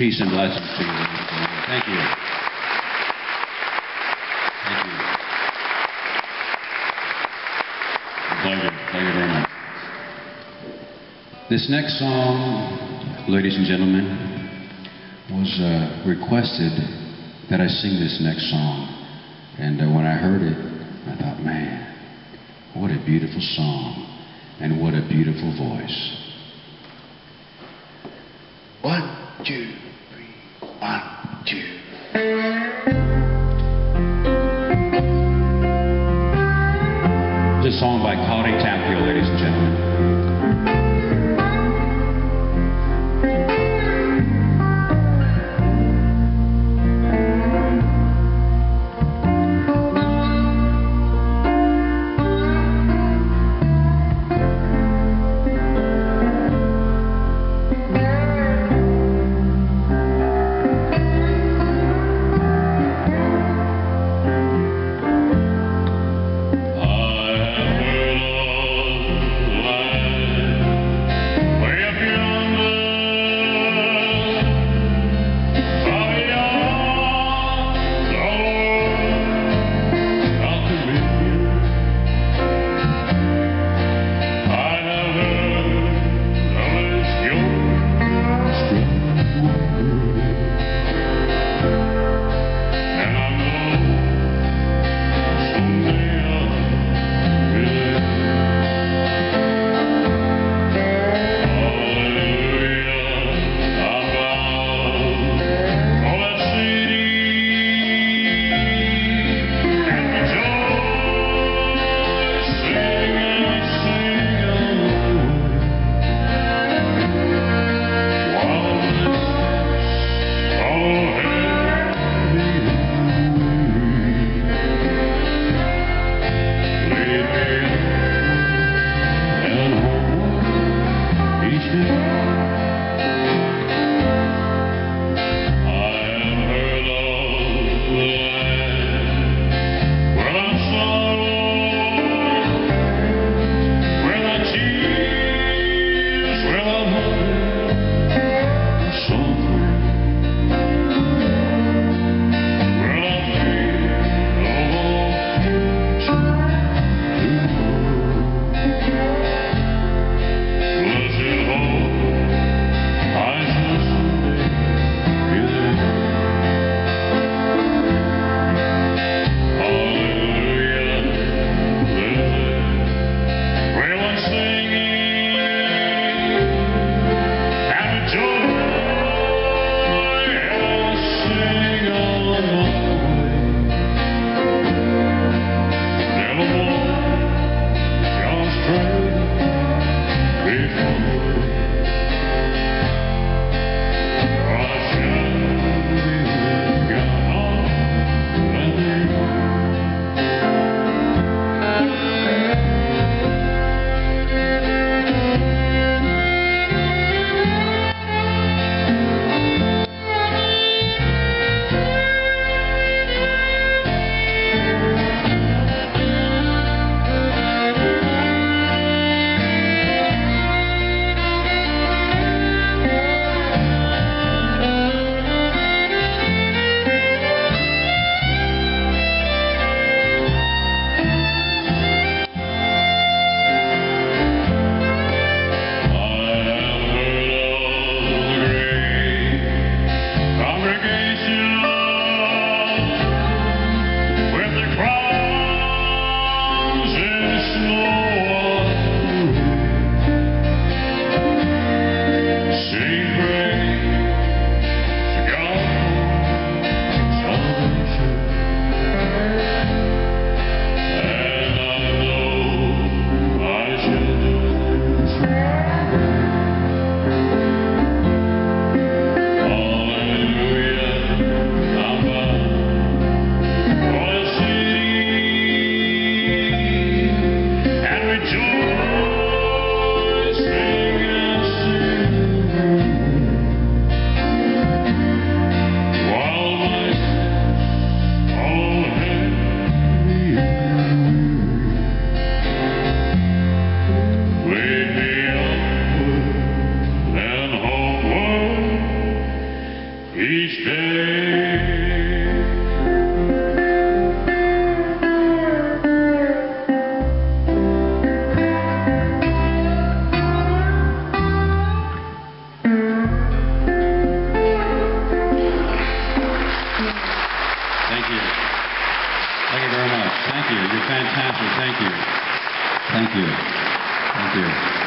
Peace and blessings to you. Thank you. Thank you. Pleasure. Pleasure very much. This next song, ladies and gentlemen, was uh, requested that I sing this next song. And uh, when I heard it, I thought, man, what a beautiful song and what a beautiful voice. One, two, one, two. A song by Connie Tapfield, ladies and gentlemen. Amen. You. You're fantastic. Thank you. Thank you. Thank you.